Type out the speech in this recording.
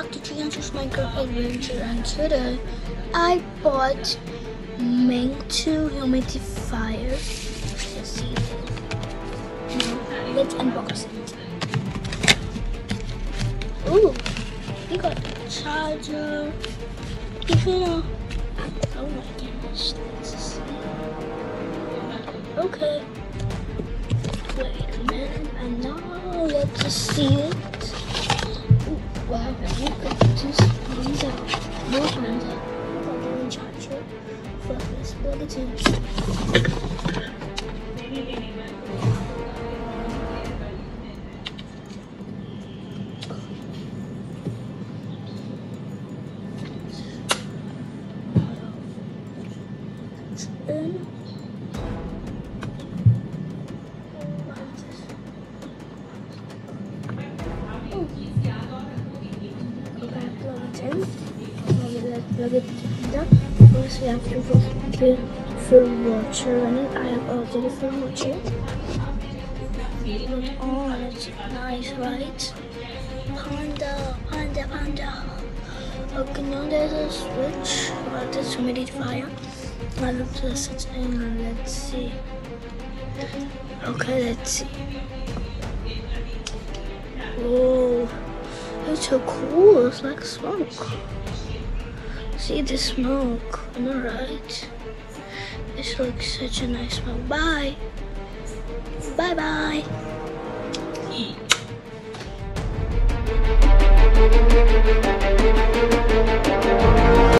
Adventure and today I bought Mingtu humidifier. Let's see. Mm-hmm. Let's unbox it. Ooh, we got the charger. Even a uh, oh my goodness, let's see. Okay. Wait a minute, and now let's see it. Got just these out. No hands out. I got the charger. Fuck this, it it, it down. First, we have to the full watcher in it. I have already full watcher. Put on. It's nice, right? Panda, panda, panda. Okay, now there's a switch for this humidifier. I look to the setting and let's see. Okay, let's see. So cool. It's like smoke. See the smoke. Am I right? It's like such a nice smoke. Bye. Bye bye.